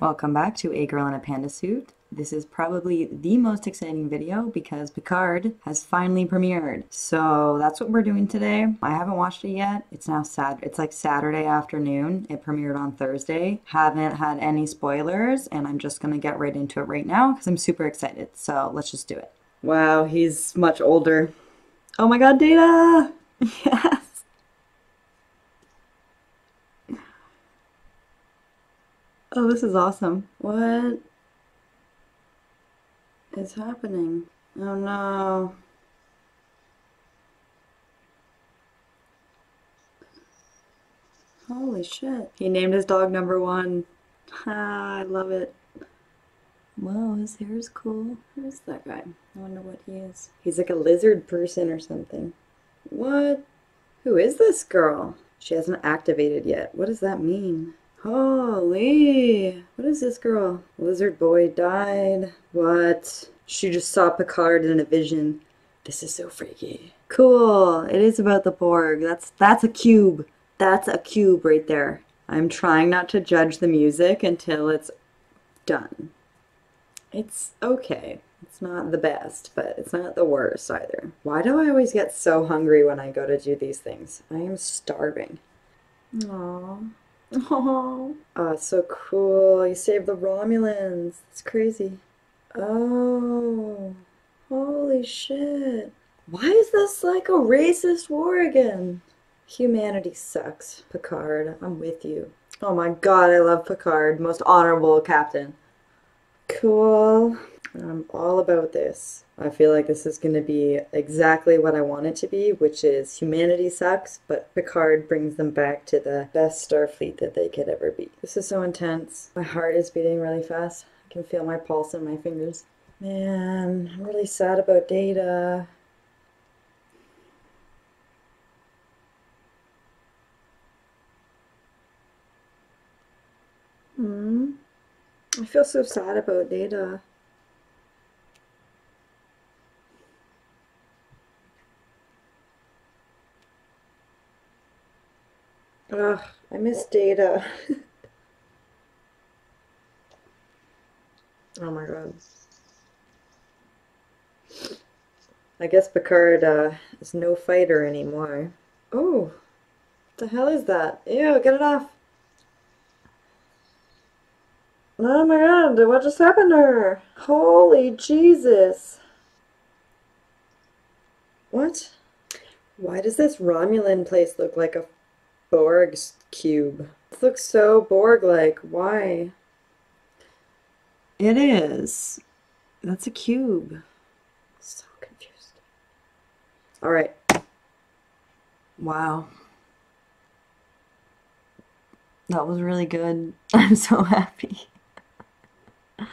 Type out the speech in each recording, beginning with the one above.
Welcome back to A Girl in a Panda Suit. This is probably the most exciting video because Picard has finally premiered. So that's what we're doing today. I haven't watched it yet. It's now sad. It's like Saturday afternoon. It premiered on Thursday. Haven't had any spoilers and I'm just gonna get right into it right now because I'm super excited. So let's just do it. Wow, he's much older. Oh my god, Data! Yes! Oh, this is awesome. What is happening? Oh no. Holy shit. He named his dog number one. Ah, I love it. Whoa, his hair is cool. Who's that guy? I wonder what he is. He's like a lizard person or something. What? Who is this girl? She hasn't activated yet. What does that mean? Holy! What is this girl? Lizard boy died. What? She just saw Picard in a vision. This is so freaky. Cool. It is about the Borg. That's that's a cube. That's a cube right there. I'm trying not to judge the music until it's done. It's okay. It's not the best, but it's not the worst either. Why do I always get so hungry when I go to do these things? I am starving. Aww. Oh, so cool. You saved the Romulans. It's crazy. Oh, holy shit. Why is this like a racist war again? Humanity sucks. Picard, I'm with you. Oh my god, I love Picard. Most honorable captain. Cool. I'm all about this. I feel like this is going to be exactly what I want it to be, which is humanity sucks, but Picard brings them back to the best Starfleet that they could ever be. This is so intense. My heart is beating really fast. I can feel my pulse in my fingers. Man, I'm really sad about Data. Hmm. I feel so sad about Data. Ugh, I miss Data. oh my god. I guess Picard uh, is no fighter anymore. Oh, what the hell is that? Ew, get it off. Oh my god, what just happened to her? Holy Jesus. What? Why does this Romulan place look like a Borg's cube. This looks so Borg-like. Why? It is. That's a cube. So confused. All right. Wow. That was really good. I'm so happy.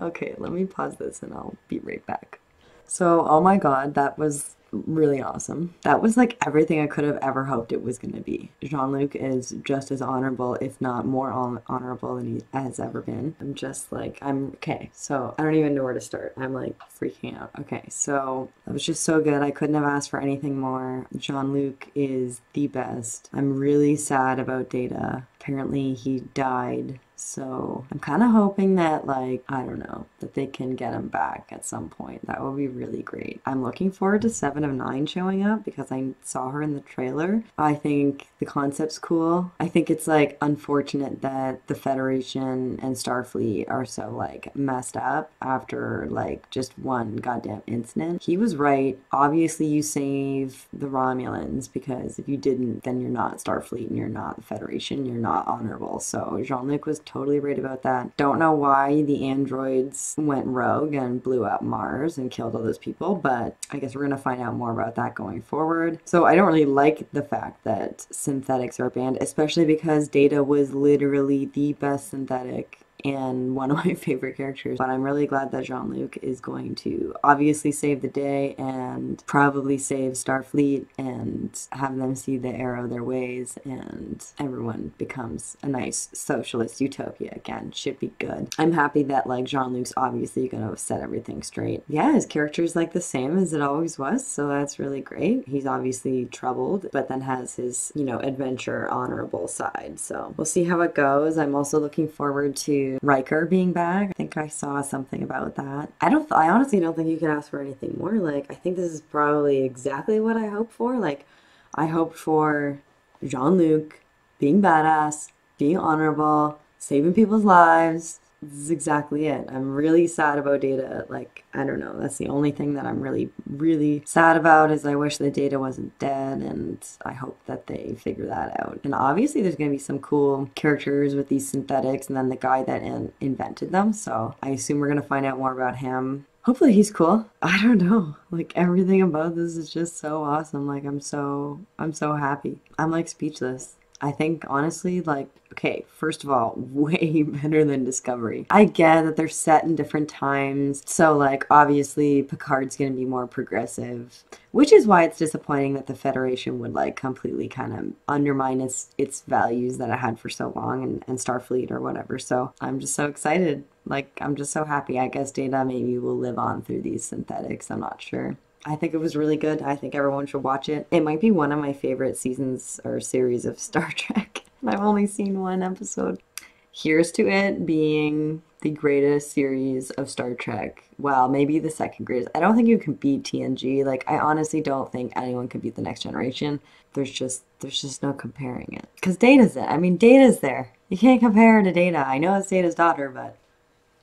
okay, let me pause this and I'll be right back. So, oh my god, that was really awesome. That was like everything I could have ever hoped it was going to be. Jean Luc is just as honorable, if not more honorable than he has ever been. I'm just like, I'm okay. So I don't even know where to start. I'm like freaking out. Okay, so that was just so good. I couldn't have asked for anything more. Jean Luc is the best. I'm really sad about Data. Apparently, he died so I'm kind of hoping that, like, I don't know, that they can get him back at some point. That would be really great. I'm looking forward to Seven of Nine showing up because I saw her in the trailer. I think the concept's cool. I think it's like unfortunate that the Federation and Starfleet are so like messed up after like just one goddamn incident. He was right. Obviously, you save the Romulans because if you didn't, then you're not Starfleet and you're not the Federation. You're not honorable. So Jean Luc was totally right about that. Don't know why the androids went rogue and blew up Mars and killed all those people, but I guess we're going to find out more about that going forward. So I don't really like the fact that synthetics are banned, especially because Data was literally the best synthetic and one of my favorite characters. But I'm really glad that Jean Luc is going to obviously save the day and probably save Starfleet and have them see the error of their ways and everyone becomes a nice socialist utopia again. Should be good. I'm happy that like Jean Luc's obviously gonna set everything straight. Yeah, his character is like the same as it always was, so that's really great. He's obviously troubled, but then has his, you know, adventure honorable side. So we'll see how it goes. I'm also looking forward to Riker being back. I think I saw something about that. I don't. I honestly don't think you could ask for anything more. Like I think this is probably exactly what I hoped for. Like I hoped for Jean Luc being badass, being honorable, saving people's lives, this is exactly it. I'm really sad about data. Like, I don't know. That's the only thing that I'm really, really sad about is I wish the data wasn't dead and I hope that they figure that out. And obviously there's going to be some cool characters with these synthetics and then the guy that in- invented them. So I assume we're going to find out more about him. Hopefully he's cool. I don't know. Like everything about this is just so awesome. Like I'm so I'm so happy. I'm like speechless. I think honestly, like, okay, first of all, way better than Discovery. I get that they're set in different times. So, like, obviously, Picard's to be more progressive, which is why it's disappointing that the Federation would, like, completely kind of undermine its, its values that it had for so long and, and Starfleet or whatever. So, I'm just so excited. Like, I'm just so happy. I guess Data maybe will live on through these synthetics. I'm not sure. I think it was really good. I think everyone should watch it. It might be one of my favorite seasons or series of Star Trek. I've only seen one episode. Here's to it being the greatest series of Star Trek. Well, maybe the second greatest. I don't think you can beat TNG. Like I honestly don't think anyone can beat the next generation. There's just there's just no comparing it. Cuz Data's it. I mean, Data's there. You can't compare her to Data. I know it's Data's daughter, but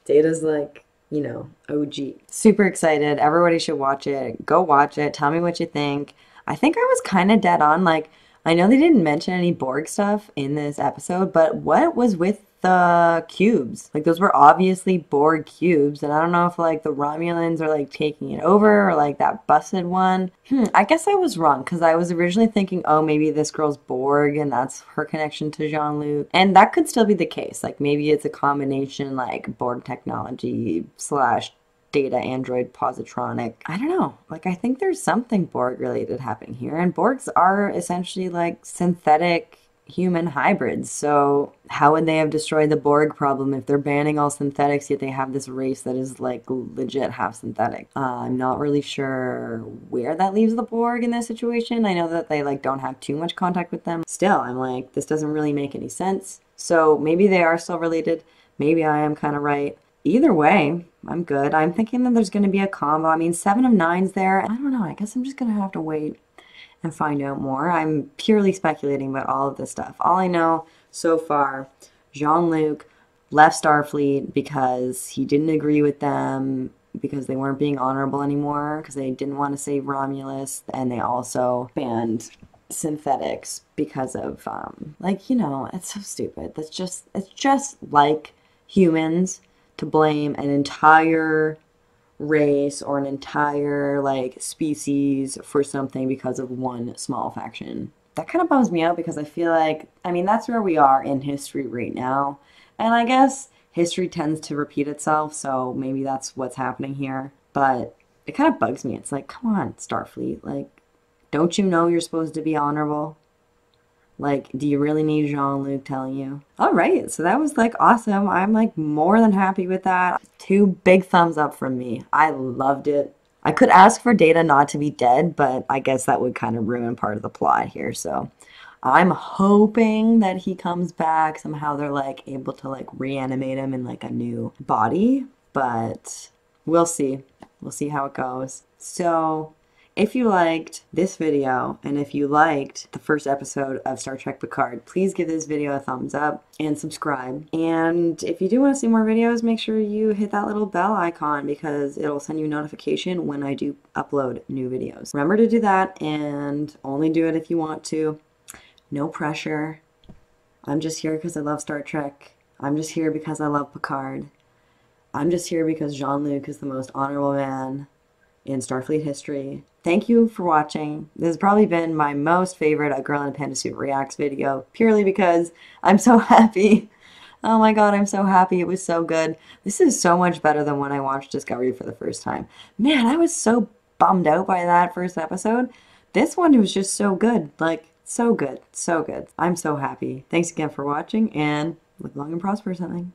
Data's like you know, OG. Super excited. Everybody should watch it. Go watch it. Tell me what you think. I think I was kind of dead on. Like, I know they didn't mention any Borg stuff in this episode, but what was with the cubes. Like those were obviously Borg cubes, and I don't know if like the Romulans are like taking it over or like that busted one. Hmm, I guess I was wrong because I was originally thinking, oh, maybe this girl's Borg and that's her connection to Jean Luc, and that could still be the case. Like maybe it's a combination like Borg technology slash data android positronic. I don't know. Like I think there's something Borg related happening here, and Borgs are essentially like synthetic human hybrids. So, how would they have destroyed the Borg problem if they're banning all synthetics, yet they have this race that is like legit half synthetic? Uh, I'm not really sure where that leaves the Borg in this situation. I know that they like don't have too much contact with them. Still, I'm like, this doesn't really make any sense. So, maybe they are still related. Maybe I am kind of right. Either way, I'm good. I'm thinking that there's going to be a combo. I mean, seven of nine's there. I don't know. I guess I'm just going to have to wait and find out more. I'm purely speculating about all of this stuff. All I know so far, Jean Luc left Starfleet because he didn't agree with them because they weren't being honorable anymore because they didn't want to save Romulus and they also banned synthetics because of um like you know it's so stupid that's just it's just like humans to blame an entire race or an entire like species for something because of one small faction. That kind of bums me out because I feel like I mean that's where we are in history right now. And I guess history tends to repeat itself, so maybe that's what's happening here. But it kind of bugs me. It's like, come on, Starfleet, like don't you know you're supposed to be honorable? Like, do you really need Jean Luc telling you? All right, so that was like awesome. I'm like more than happy with that. Two big thumbs up from me. I loved it. I could ask for Data not to be dead, but I guess that would kind of ruin part of the plot here. So I'm hoping that he comes back. Somehow they're like able to like reanimate him in like a new body, but we'll see. We'll see how it goes. So if you liked this video and if you liked the first episode of Star Trek Picard, please give this video a thumbs up and subscribe. And if you do want to see more videos, make sure you hit that little bell icon because it'll send you a notification when I do upload new videos. Remember to do that and only do it if you want to. No pressure. I'm just here because I love Star Trek. I'm just here because I love Picard. I'm just here because Jean Luc is the most honorable man in Starfleet history. Thank you for watching. This has probably been my most favorite A Girl in a Panda Suit Reacts video, purely because I'm so happy. Oh my god, I'm so happy. It was so good. This is so much better than when I watched Discovery for the first time. Man, I was so bummed out by that first episode. This one was just so good. Like, so good. So good. I'm so happy. Thanks again for watching, and live long and prosper something.